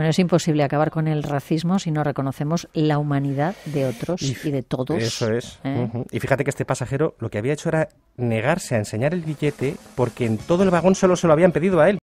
Bueno, es imposible acabar con el racismo si no reconocemos la humanidad de otros y, de todos. Eso es. ¿eh? Y fíjate que este pasajero lo que había hecho era negarse a enseñar el billete porque en todo el vagón solo se lo habían pedido a él.